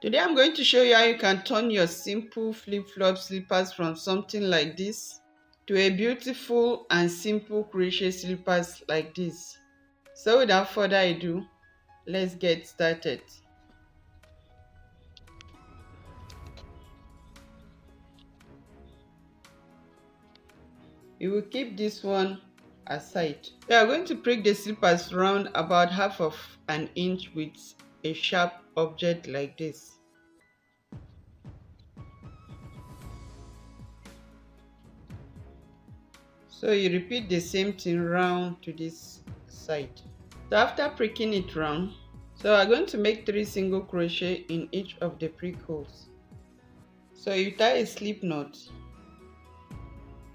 Today I'm going to show you how you can turn your simple flip-flop slippers from something like this to a beautiful and simple crochet slippers like this. So without further ado, let's get started. You will keep this one aside. We are going to prick the slippers round about half of an inch with a sharp object like this. So you repeat the same thing round to this side. So after pricking it round, so I'm going to make three single crochet in each of the prick holes. So you tie a slip knot,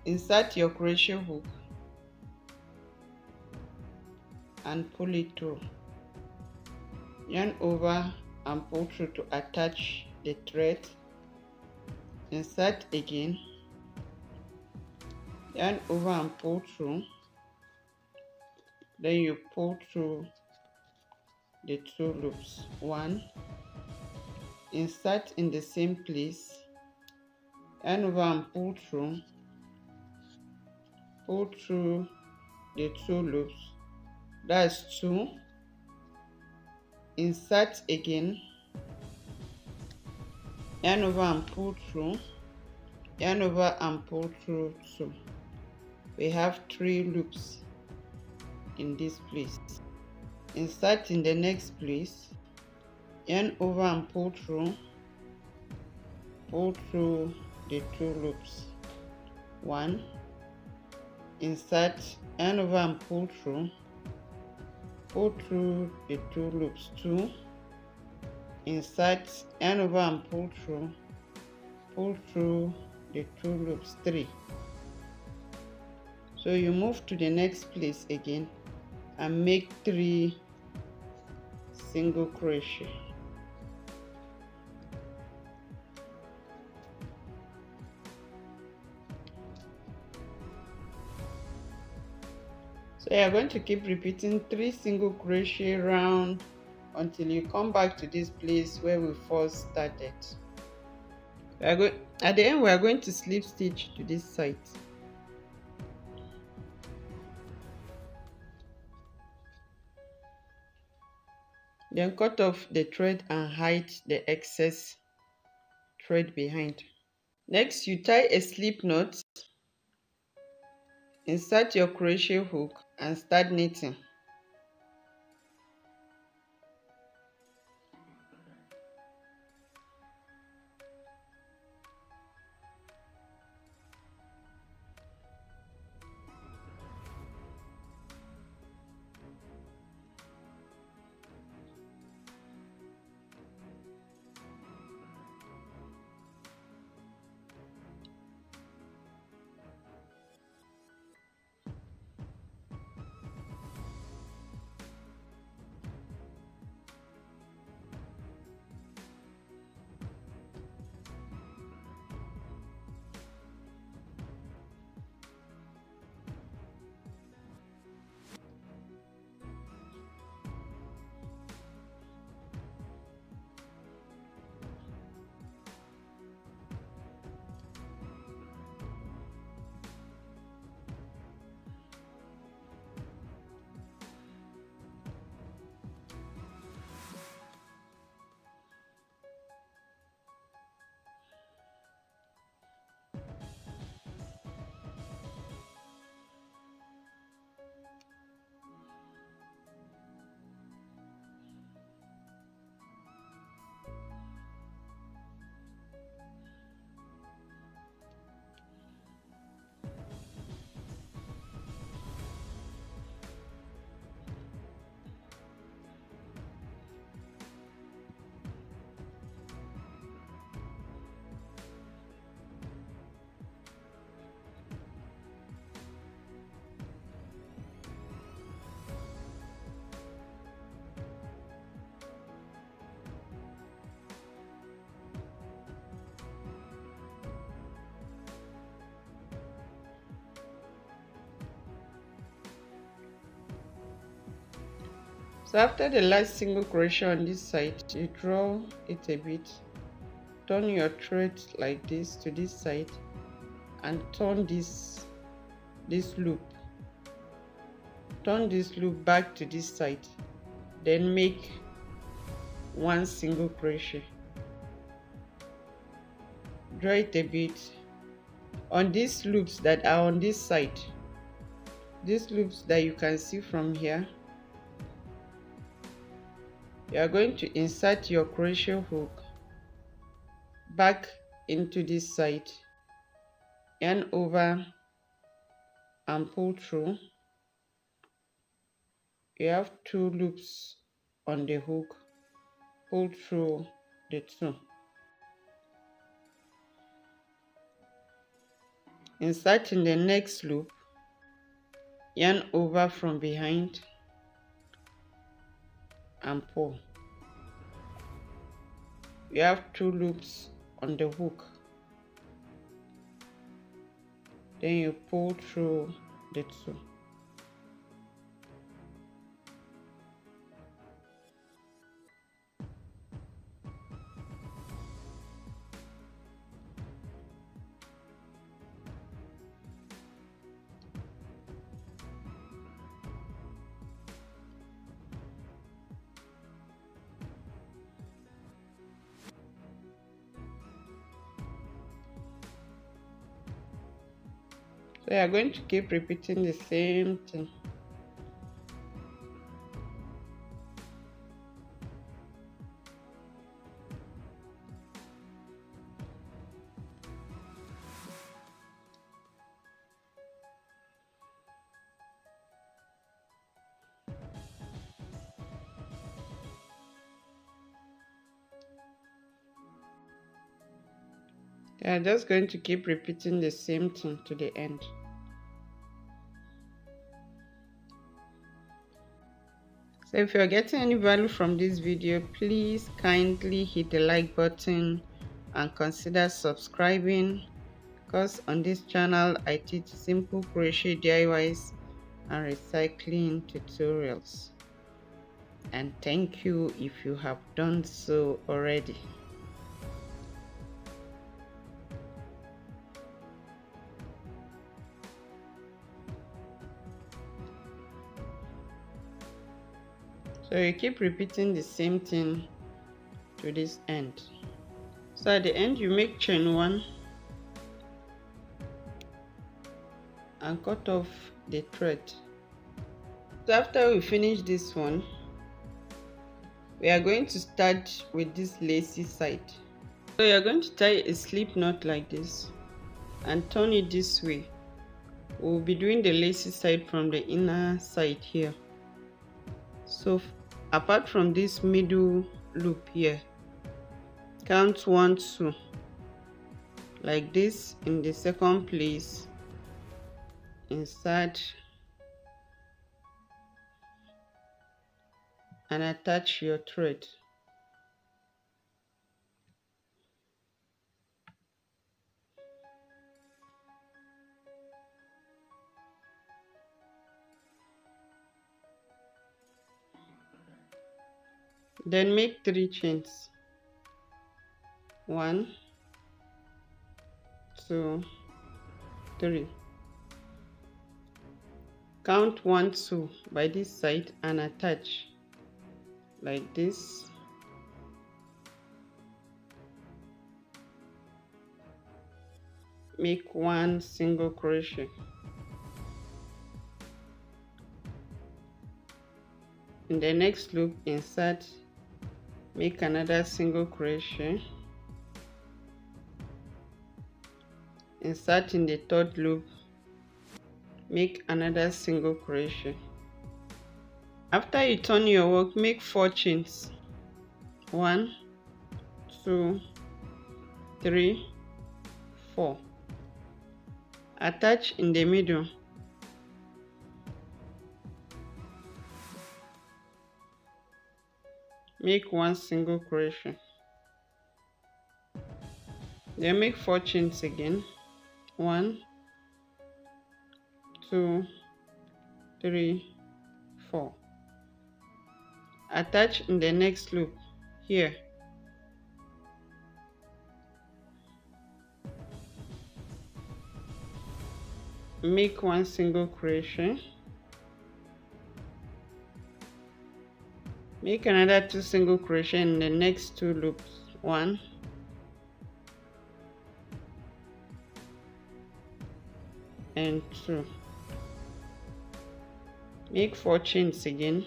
insert your crochet hook and pull it through yarn over and pull through to attach the thread insert again. Yarn over and pull through then you pull through the two loops. One. Insert in the same place. Yarn over and pull through pull through the two loops. That's two insert again. Yarn over and pull through. Yarn over and pull through two we have three loops in this place. Insert in the next place. Yarn over and pull through. Pull through the two loops. One. Insert. Yarn over and pull through pull through the two loops two insert yarn over and pull through pull through the two loops three. So you move to the next place again and make three single crochet So you're going to keep repeating three single crochet round until you come back to this place where we first started. We are going at the end we are going to slip stitch to this side. Then cut off the thread and hide the excess thread behind. Next you tie a slip knot Insert your crochet hook and start knitting. So after the last single crochet on this side you draw it a bit turn your thread like this to this side and turn this this loop. Turn this loop back to this side then make one single crochet. Draw it a bit. On these loops that are on this side these loops that you can see from here you are going to insert your crochet hook back into this side. Yarn over and pull through. You have two loops on the hook. Pull through the two. Insert in the next loop. Yarn over from behind and pull. You have two loops on the hook. Then you pull through the two You are going to keep repeating the same thing. Are just going to keep repeating the same thing to the end. So if you're getting any value from this video, please kindly hit the like button and consider subscribing because on this channel I teach simple crochet DIYs and recycling tutorials. And thank you if you have done so already. So you keep repeating the same thing to this end. So at the end you make chain one and cut off the thread. So after we finish this one we are going to start with this lacy side. So you're going to tie a slip knot like this and turn it this way. We'll be doing the lacy side from the inner side here. So apart from this middle loop here count one two like this in the second place insert and attach your thread then make three chains. One two three. Count one two by this side and attach like this. Make one single crochet. In the next loop insert make another single crochet. Insert in the third loop make another single crochet. After you turn your work make four chains. One two three four. Attach in the middle make one single crochet then make four chains again. One two three four. Attach in the next loop here. Make one single crochet make another two single crochet in the next two loops. One. And two. Make four chains again.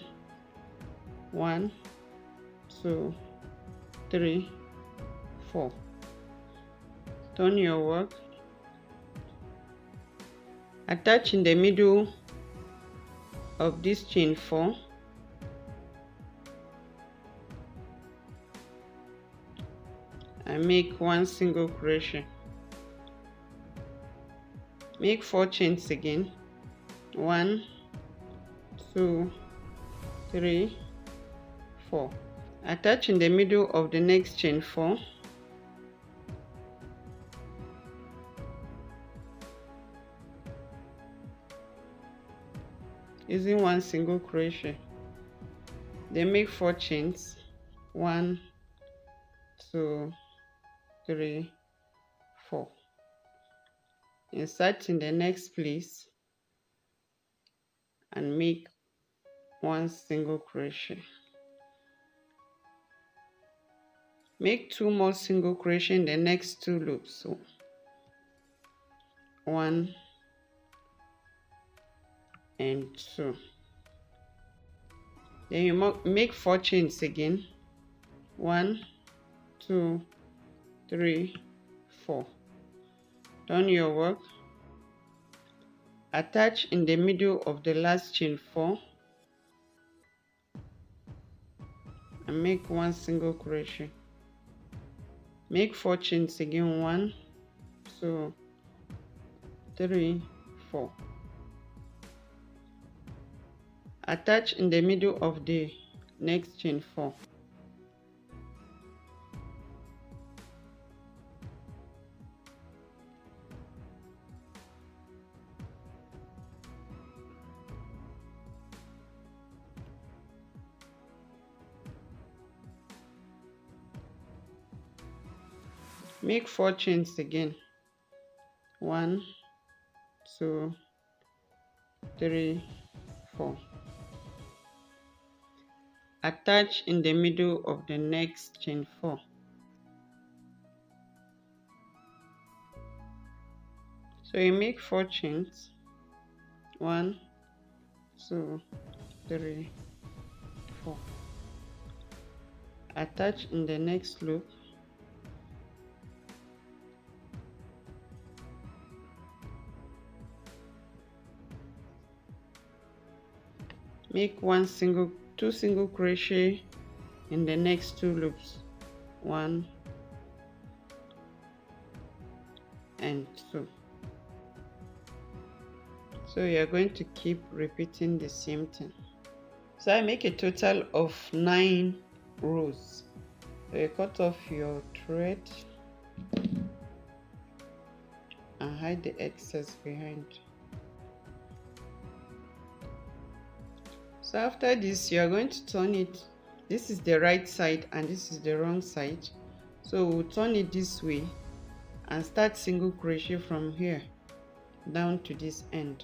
One two three four. Turn your work. Attach in the middle of this chain 4 and make one single crochet make four chains again. One two three four. Attach in the middle of the next chain 4 using one single crochet then make four chains. One two three four. Insert in the next place and make one single crochet make two more single crochet in the next two loops. So one and two. Then you make four chains again. One two three four. Done your work. Attach in the middle of the last chain four. And make one single crochet make four chains again one. Two three four. Attach in the middle of the next chain 4 make four chains again. One two three four. Attach in the middle of the next chain 4 so you make four chains. One two three four. Attach in the next loop make one single two single crochet in the next two loops. One and two. So you're going to keep repeating the same thing. So I make a total of nine rows. So you cut off your thread and hide the excess behind so after this you are going to turn it. This is the right side and this is the wrong side. So we'll turn it this way and start single crochet from here down to this end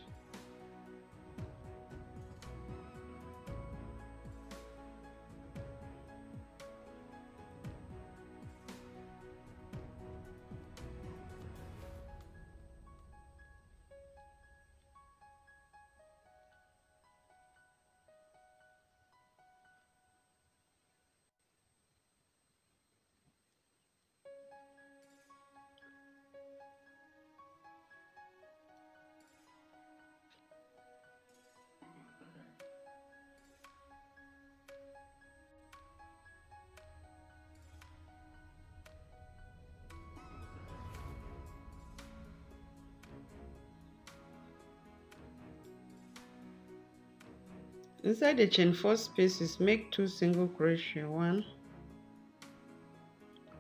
inside the chain four spaces make two single crochet one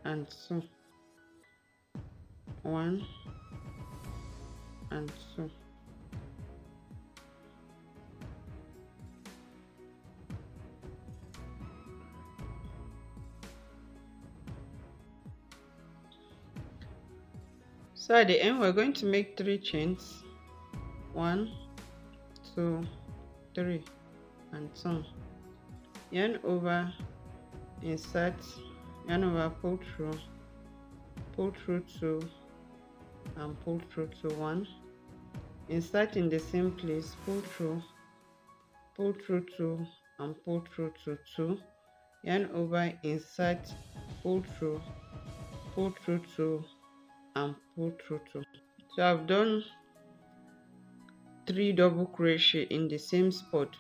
and two. One and two. So at the end we're going to make three chains. One two three and turn yarn over insert yarn over pull through pull through two and pull through to one. Insert in the same place pull through pull through two and pull through to two. Yarn over insert pull through pull through two and pull through two so i've done three double crochet in the same spot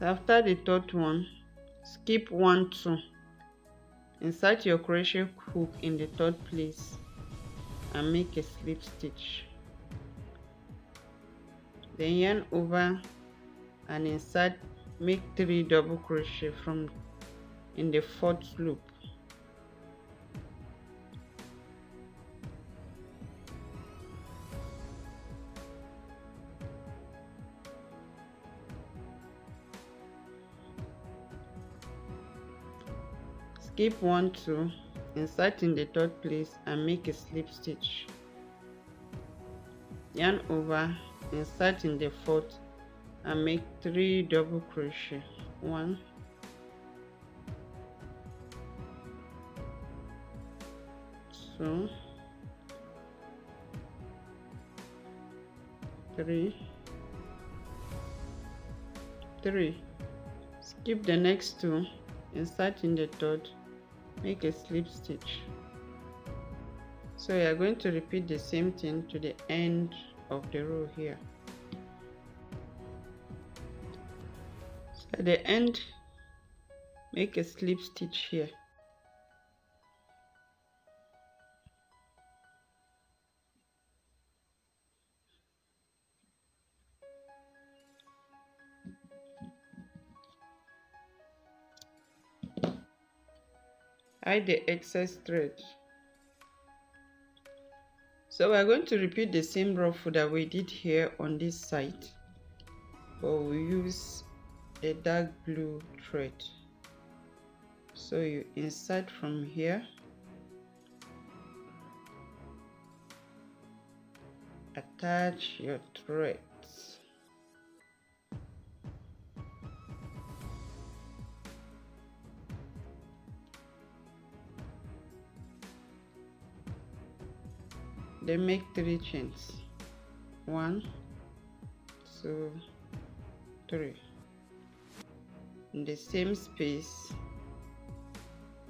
after the third one skip one two. Insert your crochet hook in the third place and make a slip stitch. Then yarn over and insert make three double crochet from in the fourth loop skip one two insert in the third place and make a slip stitch. Yarn over insert in the fourth and make three double crochet. One. Two. Three. Three. Skip the next two insert in the third make a slip stitch so we are going to repeat the same thing to the end of the row here. So at the end make a slip stitch here hide the excess thread. So we're going to repeat the same ruffle that we did here on this side. But we use a dark blue thread. So you insert from here. Attach your thread then make three chains. One two three. In the same space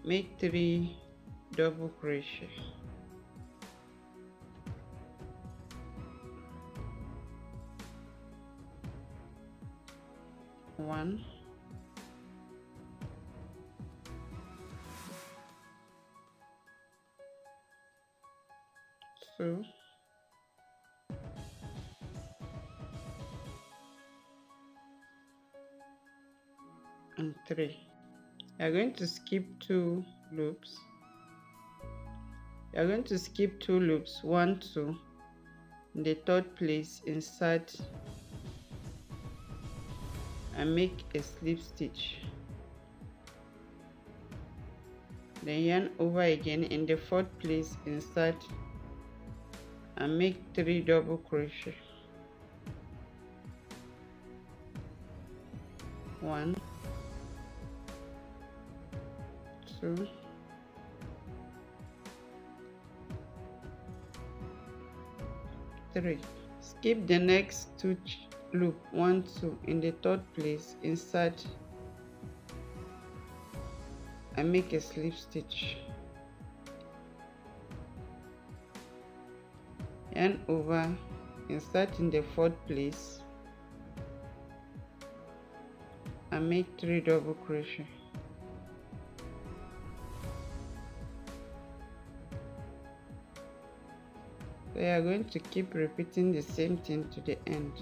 make three double crochet. One 3 we are going to skip two loops. You're going to skip two loops. 1 2 in the third place insert and make a slip stitch. Then yarn over again. In the fourth place insert and make three double crochet. One three. Skip the next two loop. One two. In the third place insert and make a slip stitch yarn over. Insert in the fourth place. And make three double crochet you are going to keep repeating the same thing to the end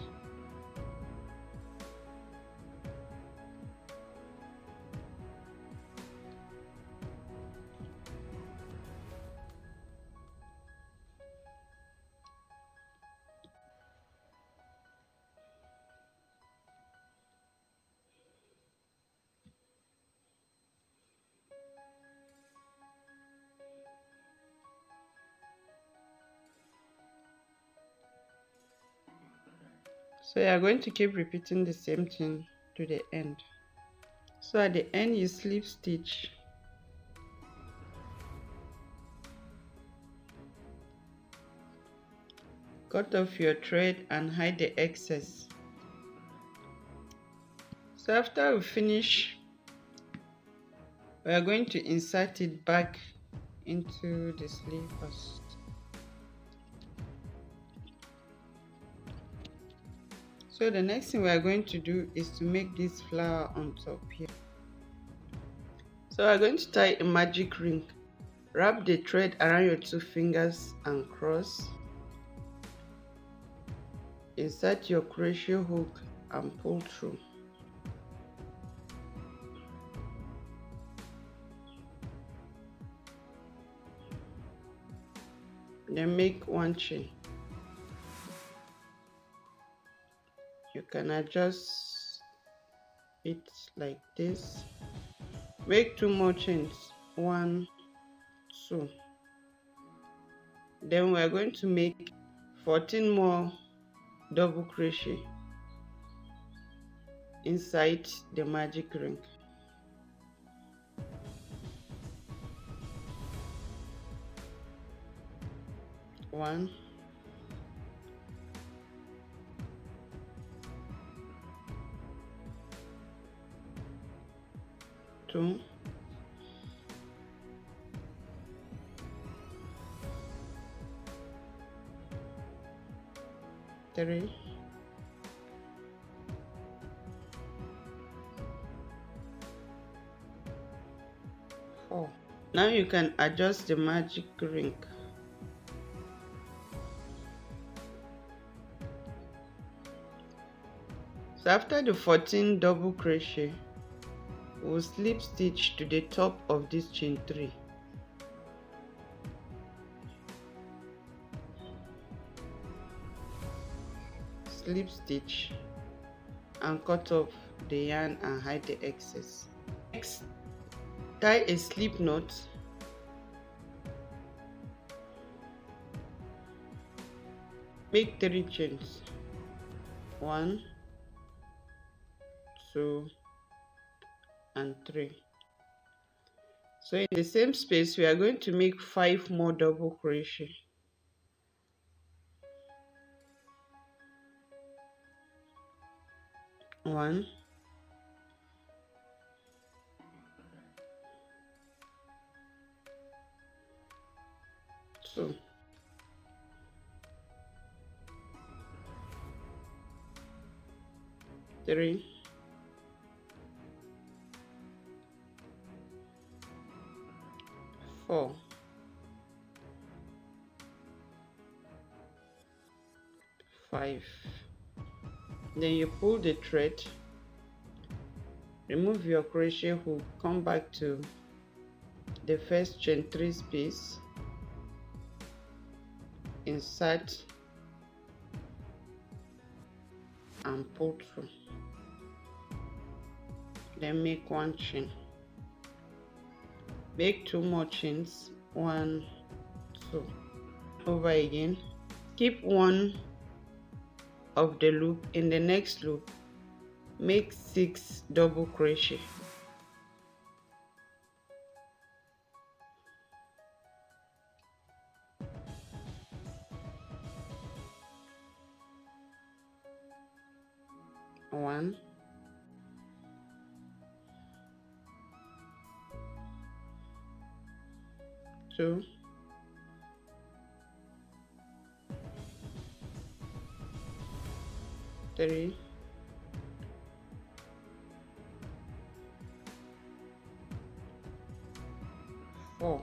so you are going to keep repeating the same thing to the end. So at the end you slip stitch. Cut off your thread and hide the excess. So after we finish we are going to insert it back into the sleeve first so the next thing we are going to do is to make this flower on top here. So we're going to tie a magic ring. Wrap the thread around your two fingers and cross. Insert your crochet hook and pull through. Then make one chain can adjust it like this? Make two more chains. One two. Then we're going to make 14 more double crochet inside the magic ring. One three oh, four now you can adjust the magic ring. So after the 14 double crochet we'll slip stitch to the top of this chain 3 slip stitch and cut off the yarn and hide the excess. Next. Tie a slip knot. Make three chains. One two and 3 so in the same space we are going to make five more double crochet. One. Two. Three four five. Then you pull the thread. Remove your crochet hook. Come back to the first chain three space. Insert and pull through. Then make one chain make two more chains one two over again. Keep one of the loop in the next loop. Make six double crochet two three. Four.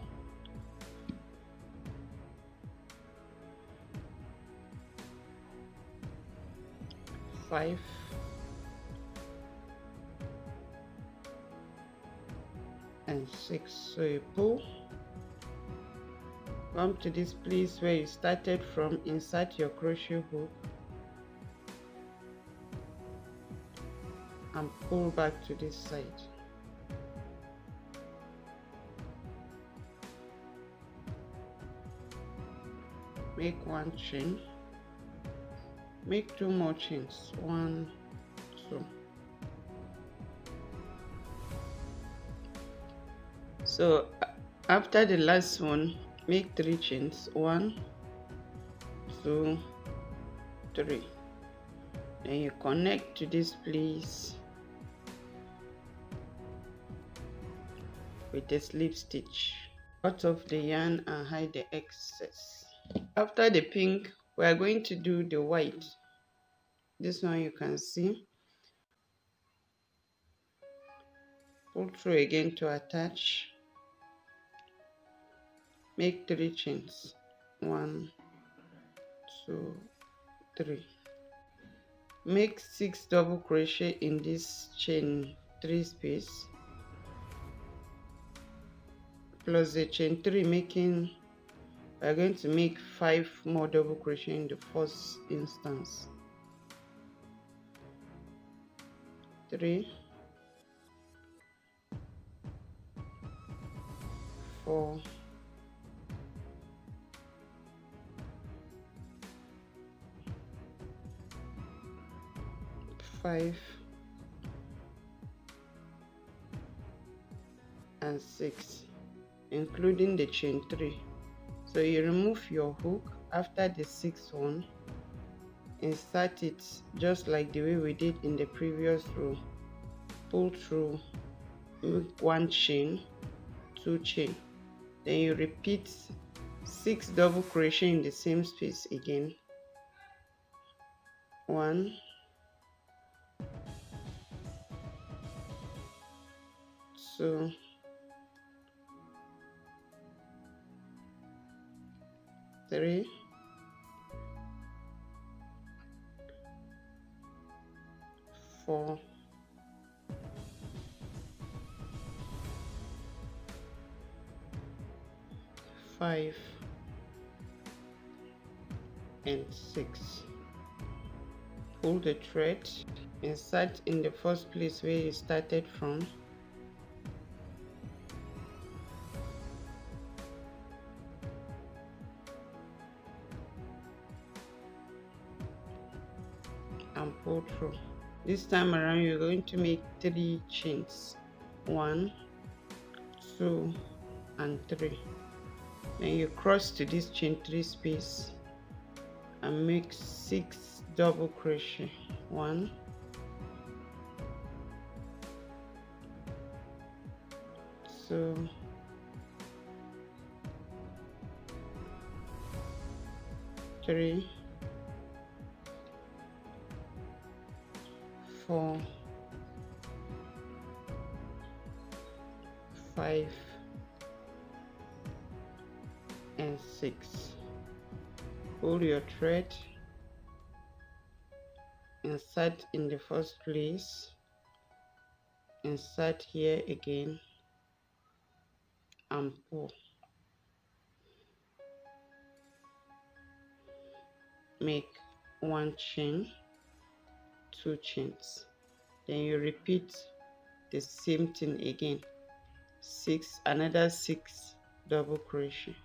Five. And six so you pull come to this place where you started from insert your crochet hook and pull back to this side. Make one chain make two more chains one two. So after the last one make three chains. One two three. Then you connect to this place with a slip stitch. Out of the yarn and hide the excess. After the pink we are going to do the white. This one you can see. Pull through again to attach make three chains. One two three. Make six double crochet in this chain three space. Plus the chain three making we're going to make five more double crochet in the first instance. Three. Four five. And six including the chain three. So you remove your hook after the sixth one insert it just like the way we did in the previous row. Pull through make one chain two chain. Then you repeat six double crochet in the same space again. One two three. Four. Five. And six. Pull the thread. Insert in the first place where you started from through this time around you're going to make three chains. One two and three. Then you cross to this chain three space and make six double crochet. One two three four, five, and six. Pull your thread, insert in the first place, insert here again, and pull. Make one chain two chains. Then you repeat the same thing again. Six another six double crochet.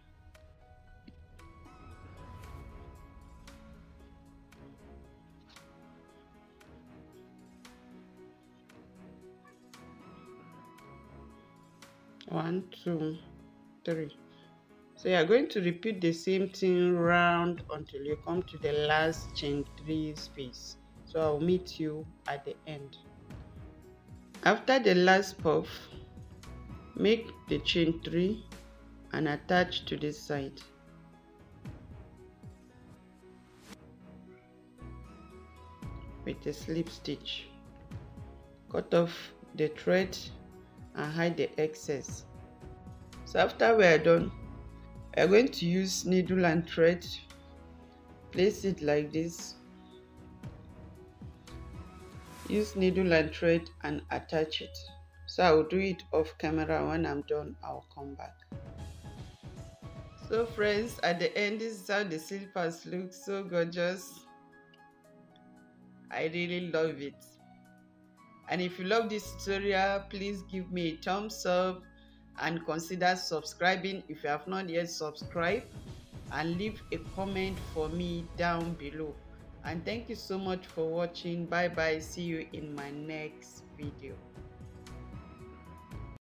One two three. So you are going to repeat the same thing round until you come to the last chain three space so I'll meet you at the end. After the last puff make the chain 3 and attach to this side. With a slip stitch. Cut off the thread and hide the excess. So after we are done we are going to use needle and thread. Place it like this use needle and thread and attach it. So i will do it off camera. When i'm done i'll come back. So friends at the end this is how the slippers look. So gorgeous. I really love it. And if you love this tutorial please give me a thumbs up and consider subscribing if you have not yet subscribed. And leave a comment for me down below and thank you so much for watching. Bye bye see you in my next video